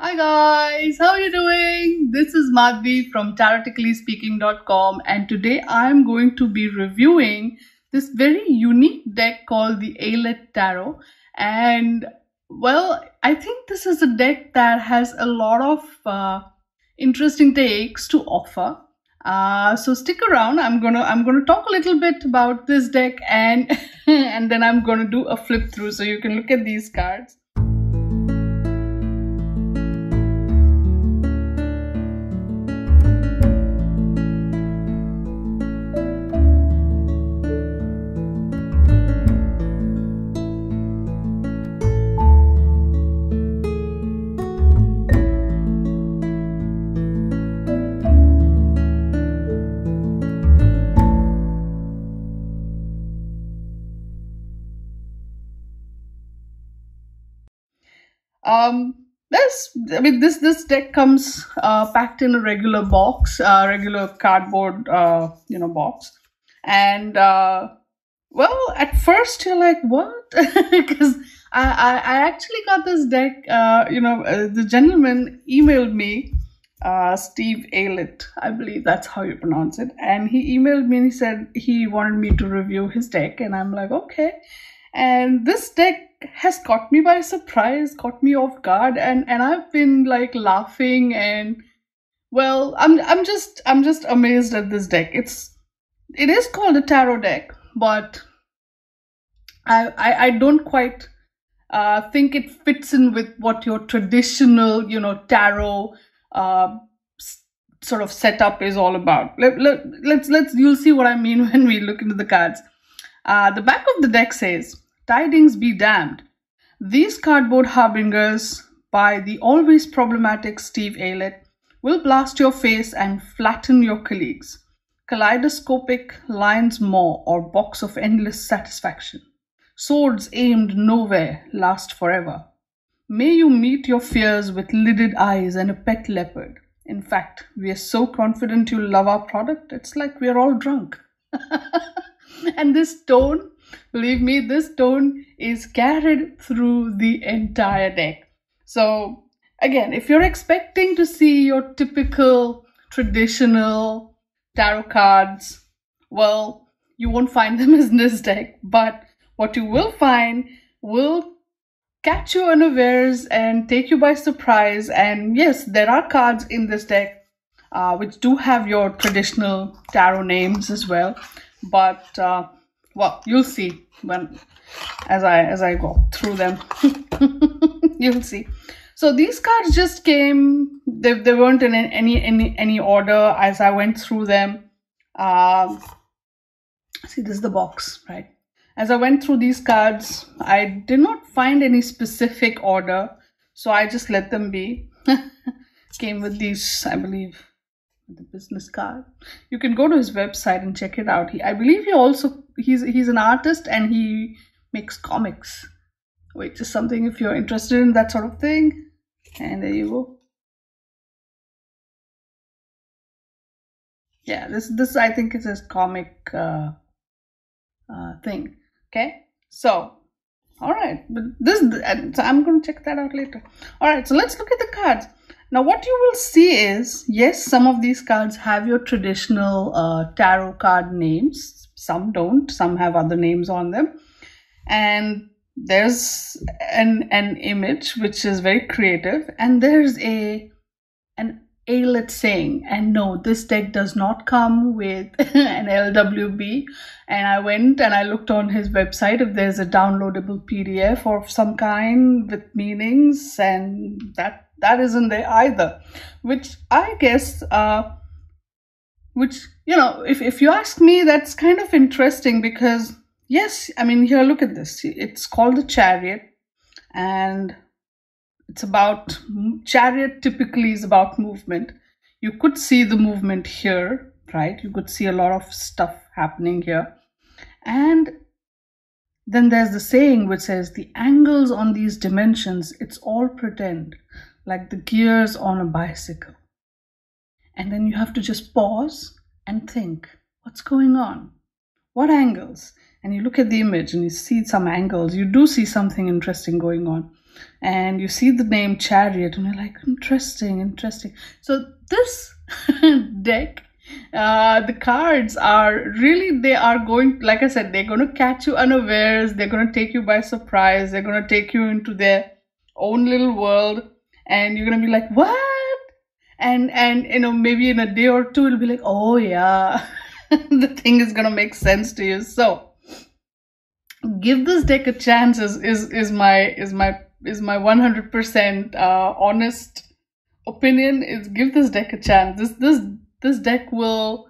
Hi guys, how are you doing? This is Madhavi from taroticallyspeaking.com and today I'm going to be reviewing this very unique deck called the Aylett Tarot and well, I think this is a deck that has a lot of uh, interesting takes to offer. Uh, so stick around. I'm gonna I'm gonna talk a little bit about this deck and and then I'm gonna do a flip through so you can look at these cards. Um, this, I mean, this this deck comes uh, packed in a regular box, uh, regular cardboard, uh, you know, box, and uh, well, at first you're like, what? Because I, I, I actually got this deck. Uh, you know, uh, the gentleman emailed me, uh, Steve Aylett, I believe that's how you pronounce it, and he emailed me and he said he wanted me to review his deck, and I'm like, okay. And this deck has caught me by surprise, caught me off guard, and and I've been like laughing and well, I'm I'm just I'm just amazed at this deck. It's it is called a tarot deck, but I I, I don't quite uh, think it fits in with what your traditional you know tarot uh, sort of setup is all about. Let, let, let's let's you'll see what I mean when we look into the cards. Uh, the back of the deck says Tidings be damned. These cardboard harbingers by the always problematic Steve Aylett will blast your face and flatten your colleagues. Kaleidoscopic lion's maw or box of endless satisfaction. Swords aimed nowhere last forever. May you meet your fears with lidded eyes and a pet leopard. In fact, we are so confident you'll love our product, it's like we're all drunk. and this tone Believe me, this tone is carried through the entire deck. So, again, if you're expecting to see your typical traditional tarot cards, well, you won't find them in this deck. But what you will find will catch you unawares and take you by surprise. And yes, there are cards in this deck uh, which do have your traditional tarot names as well. But uh, well you'll see when as i as i go through them. You'll see. So these cards just came they, they weren't in any any any order as i went through them. Um see this is the box right? As i went through these cards i did not find any specific order so i just let them be. Came with these i believe the business card. You can go to his website and check it out. He i believe he also he's he's an artist and he makes comics which is something if you're interested in that sort of thing. And there you go. Yeah this this i think is his comic uh, uh thing. Okay? So all right. But this so i'm going to check that out later. All right so let's look at the cards now, what you will see is, yes, some of these cards have your traditional uh, tarot card names. Some don't. Some have other names on them. And there's an, an image which is very creative. And there's a an Aylett saying, and no, this deck does not come with an LWB. And I went and I looked on his website if there's a downloadable PDF of some kind with meanings, and that that isn't there either. Which i guess uh which you know if, if you ask me that's kind of interesting because yes i mean here look at this. It's called the chariot and it's about chariot typically is about movement. You could see the movement here right? You could see a lot of stuff happening here. And then there's the saying which says the angles on these dimensions it's all pretend like the gears on a bicycle. And then you have to just pause and think what's going on? What angles? And you look at the image and you see some angles. You do see something interesting going on. and you see the name Chariot, and you're like, interesting, interesting. So this deck uh, the cards are really they are going like i said they're going to catch you unawares they're going to take you by surprise they're going to take you into their own little world and you're to be like what? And and you know maybe in a day or two it'll be like oh yeah the thing is to make sense to you. So give this deck a chance is is, is my is my is my 100% uh, honest opinion is give this deck a chance. This this this deck will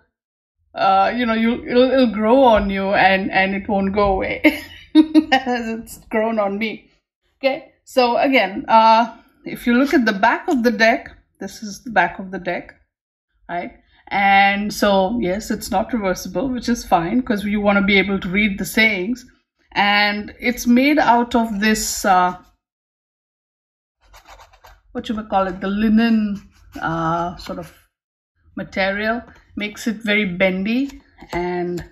uh, you know you it'll, it'll grow on you and and it won't go away as it's grown on me. Okay so again uh, if you look at the back of the deck this is the back of the deck right? And so yes it's not reversible which is fine because you want to be able to read the sayings. And it's made out of this uh, what you would call it the linen uh, sort of material. Makes it very bendy and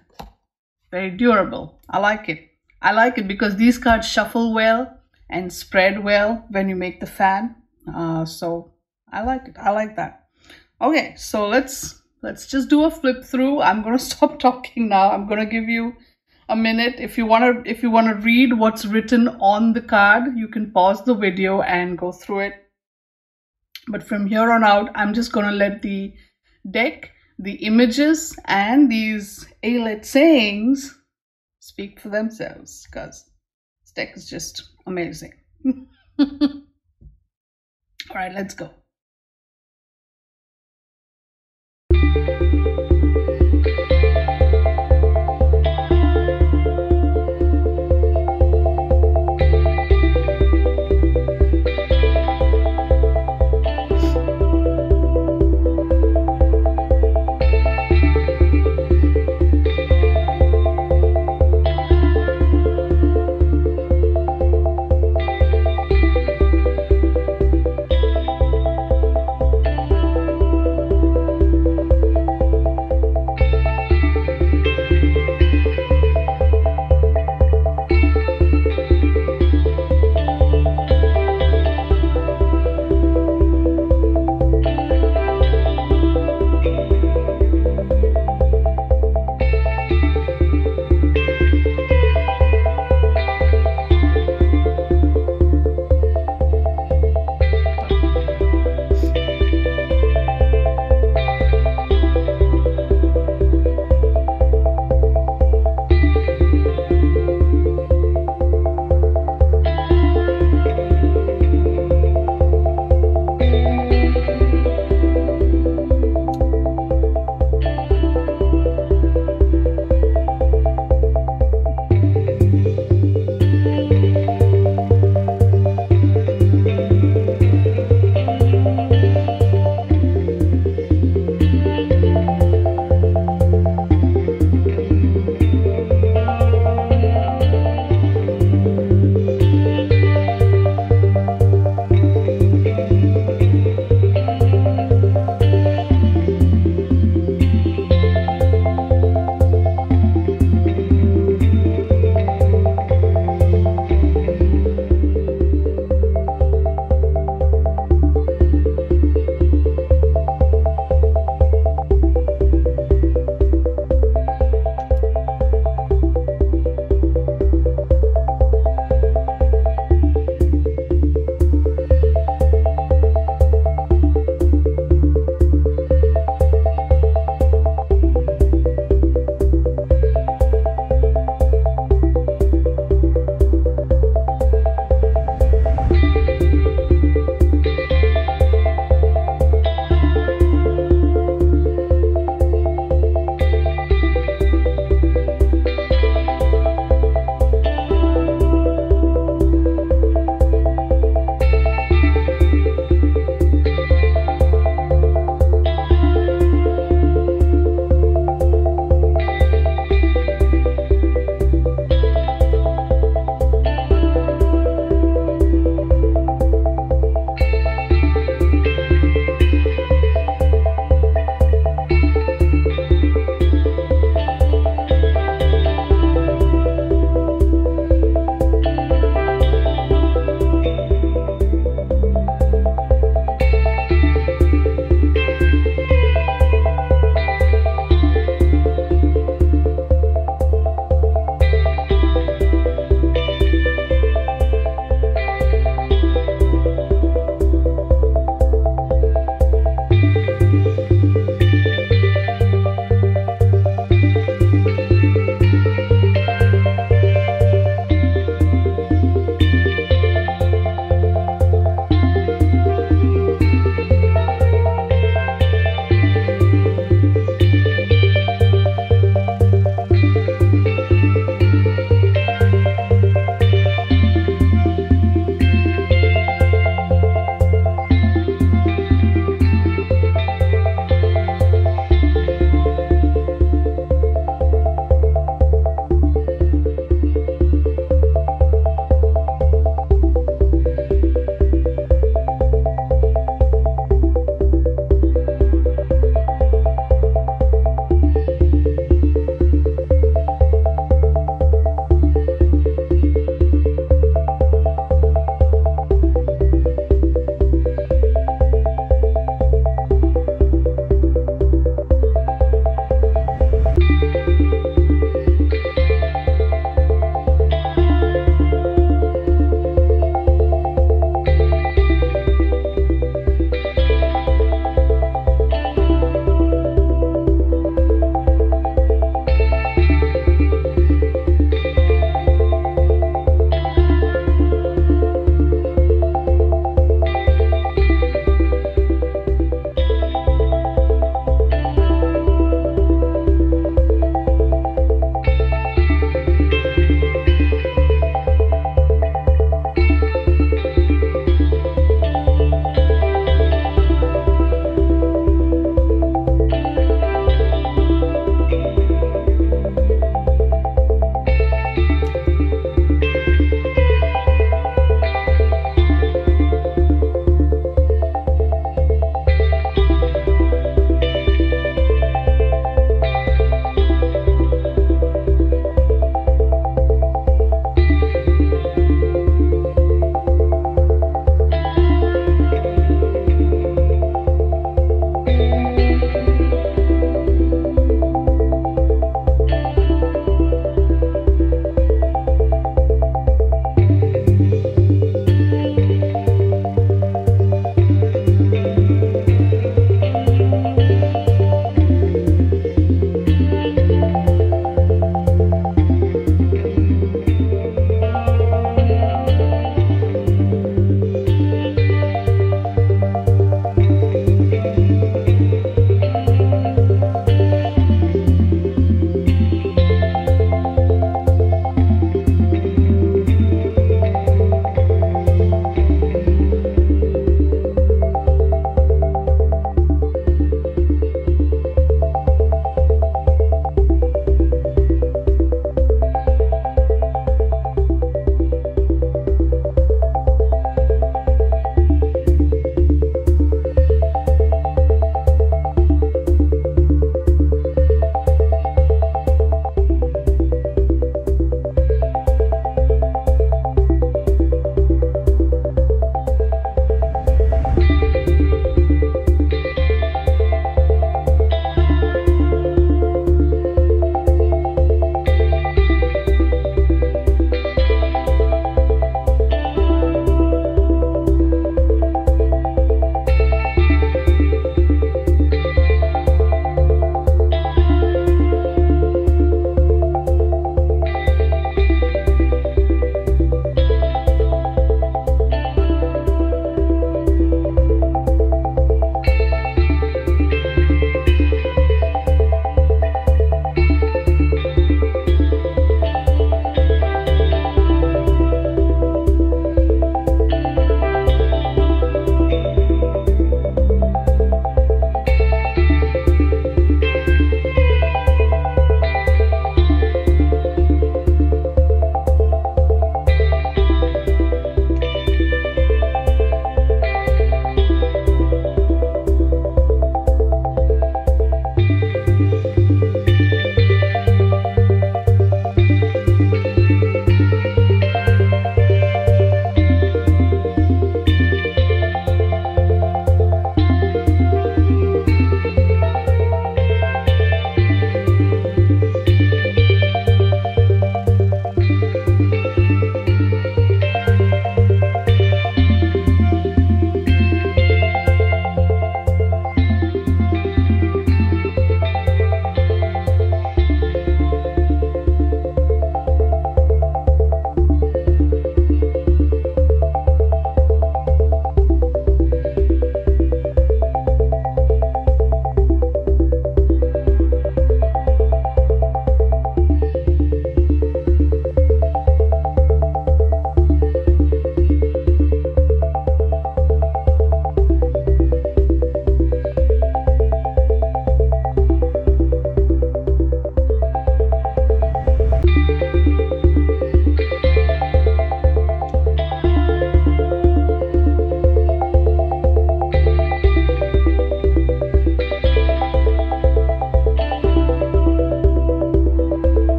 very durable. I like it. I like it because these cards shuffle well and spread well when you make the fan. Uh, so i like it. I like that. Okay so let's let's just do a flip through. I'm to stop talking now. I'm to give you a minute. If you want to if you want to read what's written on the card you can pause the video and go through it. But from here on out i'm just to let the deck, the images, and these Aylett sayings speak for themselves because this deck is just amazing. All right, let's go.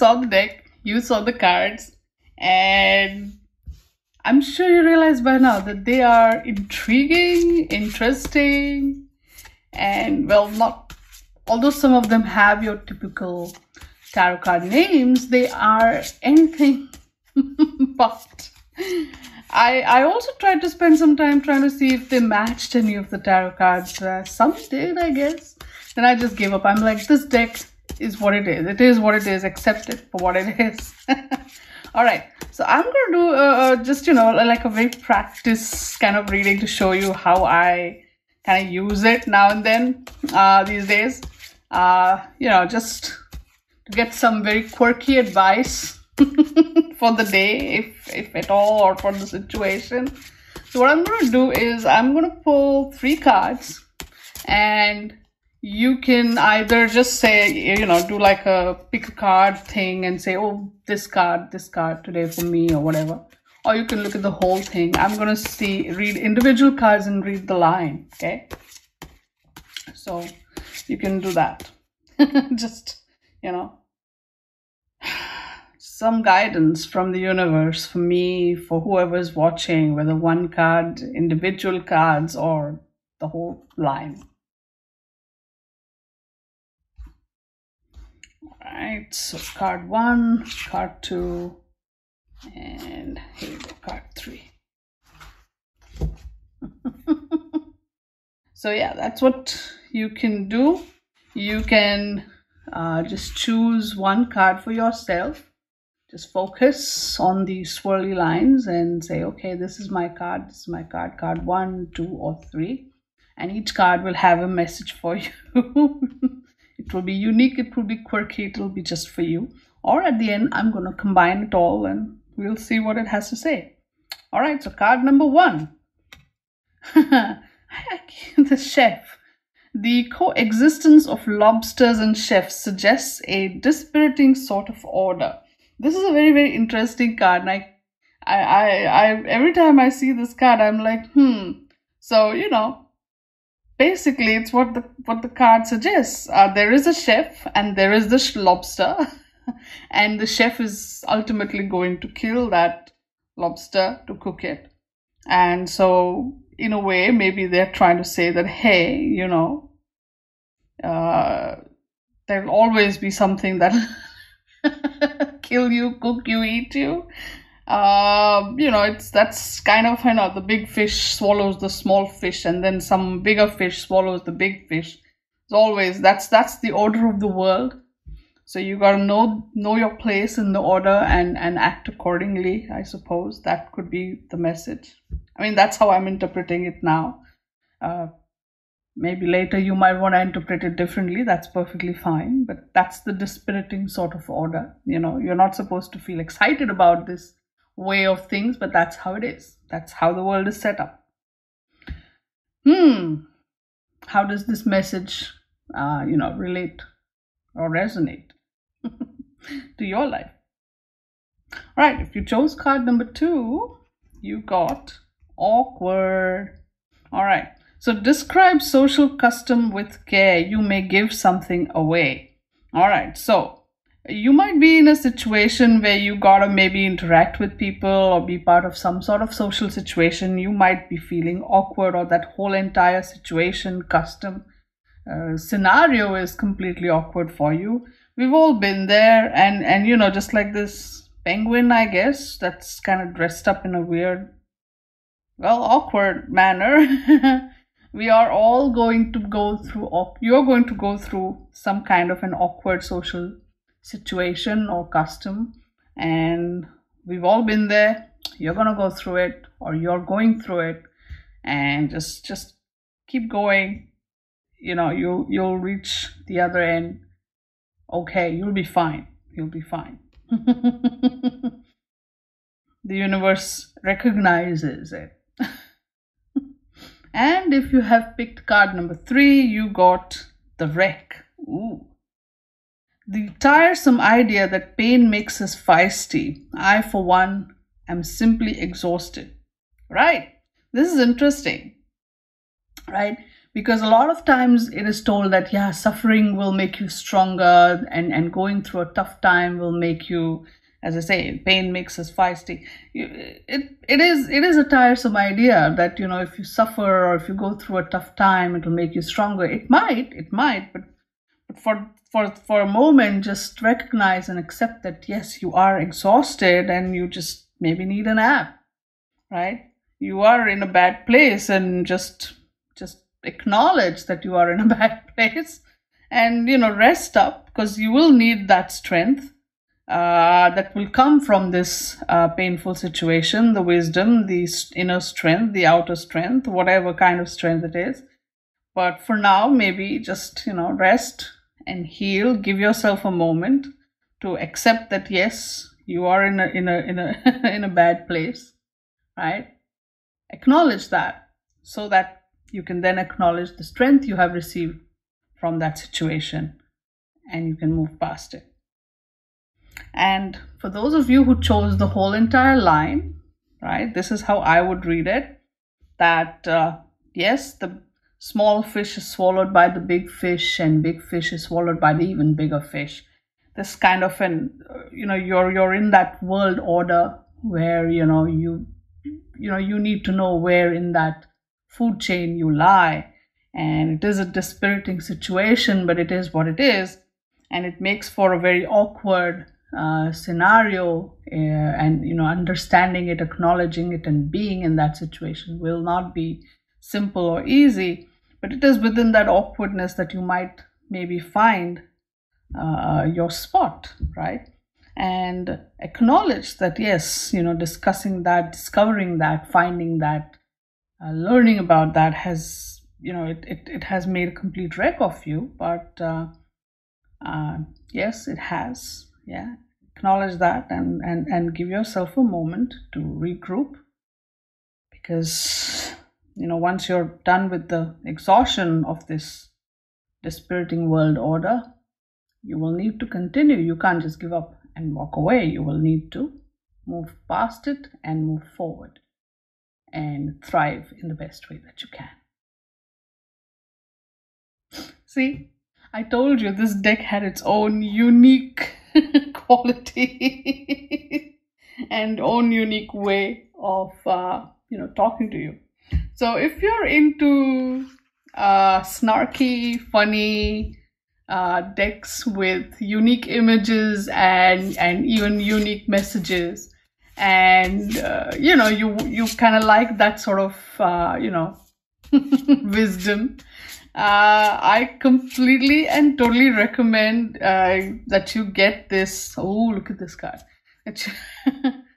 Saw the deck, you saw the cards, and I'm sure you realize by now that they are intriguing, interesting, and well, not although some of them have your typical tarot card names, they are anything but. I I also tried to spend some time trying to see if they matched any of the tarot cards. Uh, some did, I guess. Then I just gave up. I'm like, this deck is what it is. It is what it is. Accept it for what it is. All right. So I'm gonna do uh, uh, just you know like a very practice kind of reading to show you how I kind of use it now and then uh, these days. Uh, you know, just to get some very quirky advice for the day, if if at all, or for the situation. So what I'm gonna do is I'm gonna pull three cards, and you can either just say you know do like a pick a card thing and say oh this card this card today for me or whatever. Or you can look at the whole thing. I'm gonna see read individual cards and read the line okay? So you can do that. Just you know. Some guidance from the universe for me for whoever's watching whether one card individual cards or the whole line right so card one card two and here we go card three. So yeah that's what you can do. You can uh, just choose one card for yourself. Just focus on the swirly lines and say okay this is my card this is my card card one two or three. And each card will have a message for you it will be unique it will be quirky it will be just for you. Or at the end i'm going to combine it all and we'll see what it has to say. All right so card number one. The chef. The coexistence of lobsters and chefs suggests a dispiriting sort of order. This is a very very interesting card and I, I i i every time i see this card i'm like hmm. So you know basically it's what the what the card suggests. Uh, there is a chef and there is the lobster. And the chef is ultimately going to kill that lobster to cook it. And so in a way maybe they're trying to say that hey you know uh, there'll always be something that kill you cook you eat you uh, you know, it's that's kind of you know the big fish swallows the small fish, and then some bigger fish swallows the big fish. It's always that's that's the order of the world. So you gotta know know your place in the order and and act accordingly. I suppose that could be the message. I mean, that's how I'm interpreting it now. Uh, maybe later you might want to interpret it differently. That's perfectly fine. But that's the dispiriting sort of order. You know, you're not supposed to feel excited about this way of things, but that's how it is. That's how the world is set up. Hmm. How does this message, uh, you know, relate or resonate to your life? All right. If you chose card number two, you got awkward. All right. So describe social custom with care. You may give something away. All right. So you might be in a situation where you gotta maybe interact with people or be part of some sort of social situation. You might be feeling awkward or that whole entire situation custom uh, scenario is completely awkward for you. We've all been there and and you know just like this penguin i guess that's kind of dressed up in a weird well awkward manner. We are all going to go through you're going to go through some kind of an awkward social situation or custom and we've all been there. You're going to go through it or you're going through it and just just keep going. You know you'll you'll reach the other end. Okay you'll be fine. You'll be fine. The universe recognizes it. And if you have picked card number 3 you got the wreck. Ooh the tiresome idea that pain makes us feisty. I, for one, am simply exhausted. Right? This is interesting. Right? because a lot of times it is told that yeah suffering will make you stronger and and going through a tough time will make you as i say pain makes us feisty it it is it is a tiresome idea that you know if you suffer or if you go through a tough time it will make you stronger it might it might but but for for for a moment just recognize and accept that yes you are exhausted and you just maybe need a nap right? You are in a bad place and just just acknowledge that you are in a bad place and you know rest up because you will need that strength uh, that will come from this uh, painful situation the wisdom the inner strength the outer strength whatever kind of strength it is. But for now maybe just you know rest and heal give yourself a moment to accept that yes you are in a in a in a in a bad place right acknowledge that so that you can then acknowledge the strength you have received from that situation and you can move past it. And for those of you who chose the whole entire line, right, this is how I would read it that uh, yes, the small fish is swallowed by the big fish, and big fish is swallowed by the even bigger fish. This kind of an, uh, you know, you're you're in that world order where you know you, you know, you need to know where in that food chain you lie. And it is a dispiriting situation, but it is what it is. And it makes for a very awkward uh, scenario. Uh, and, you know, understanding it, acknowledging it, and being in that situation will not be simple or easy. But it is within that awkwardness that you might maybe find uh, your spot, right? and acknowledge that yes you know discussing that discovering that finding that uh, learning about that has you know it, it, it has made a complete wreck of you. But uh, uh, yes it has. Yeah. Acknowledge that and, and and give yourself a moment to regroup. Because you know once you're done with the exhaustion of this dispiriting world order you will need to continue you can't just give up and walk away you will need to move past it and move forward and thrive in the best way that you can. See, I told you this deck had its own unique quality and own unique way of uh, you know talking to you. So if you're into uh, snarky, funny uh, decks with unique images and and even unique messages, and uh, you know you you kind of like that sort of uh, you know wisdom uh, i completely and totally recommend uh, that you get this. Oh look at this card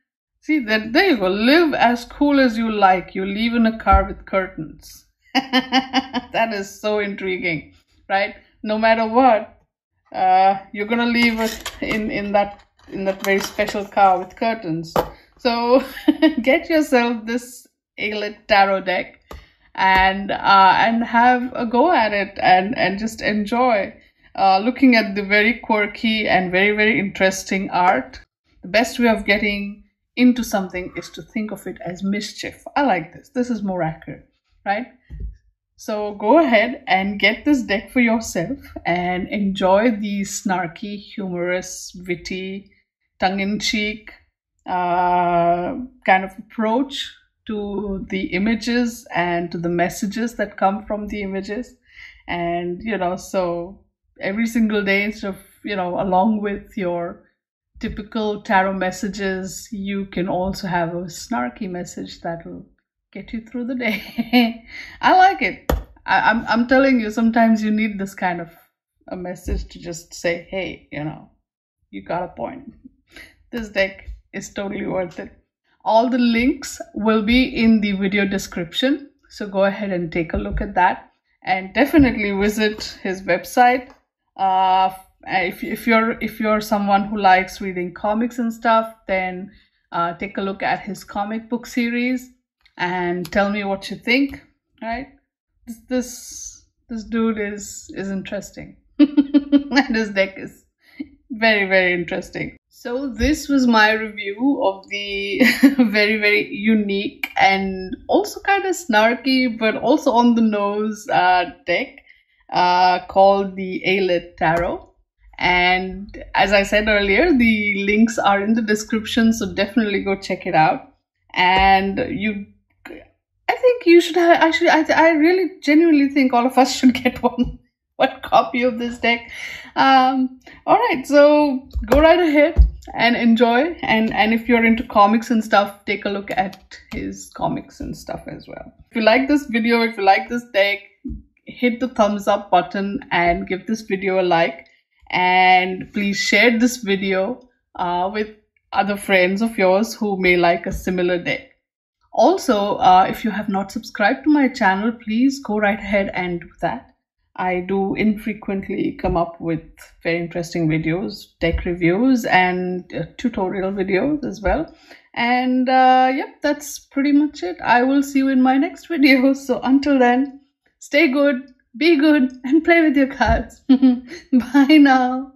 see that there you go live as cool as you like you live in a car with curtains that is so intriguing right no matter what uh, you're gonna live in in that in that very special car with curtains. So get yourself this Aylett Tarot deck and uh, and have a go at it and and just enjoy uh, looking at the very quirky and very very interesting art. The best way of getting into something is to think of it as mischief. I like this. This is more accurate, right? So go ahead and get this deck for yourself and enjoy the snarky, humorous, witty, tongue in cheek uh, kind of approach to the images and to the messages that come from the images. And, you know, so every single day, instead of, you know, along with your typical tarot messages, you can also have a snarky message that will get you through the day. I like it. I, I'm, I'm telling you, sometimes you need this kind of a message to just say, hey, you know, you got a point. This deck is totally worth it. All the links will be in the video description. So go ahead and take a look at that and definitely visit his website. Uh, if, if you're if you're someone who likes reading comics and stuff, then uh, take a look at his comic book series and tell me what you think. Right? This this, this dude is is interesting, and his deck is very very interesting. So this was my review of the very very unique and also kind of snarky but also on the nose uh, deck uh, called the Aylett Tarot. And as I said earlier, the links are in the description, so definitely go check it out. And you, I think you should have, actually, I, I really genuinely think all of us should get one one copy of this deck. Um, all right, so go right ahead and enjoy. And and if you're into comics and stuff, take a look at his comics and stuff as well. If you like this video, if you like this deck, hit the thumbs up button and give this video a like. And please share this video uh, with other friends of yours who may like a similar deck. Also, uh, if you have not subscribed to my channel, please go right ahead and do that I do infrequently come up with very interesting videos, tech reviews, and uh, tutorial videos as well. And uh, yep, that's pretty much it. I will see you in my next video. So until then, stay good, be good, and play with your cards. Bye now.